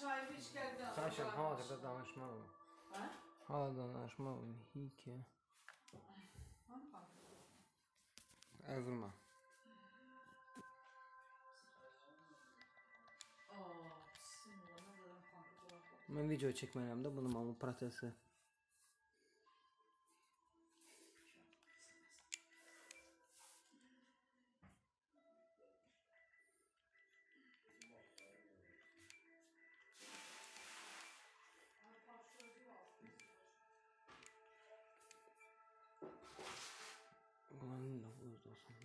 çayımı iç geldi. Saşam hazırda danışmaq mı? Ha? Hala danışmaq mı? Hiki. Hangi kanka? Əvurma. Aa, bismillah. Ne dedim kanka? 我能不能做什么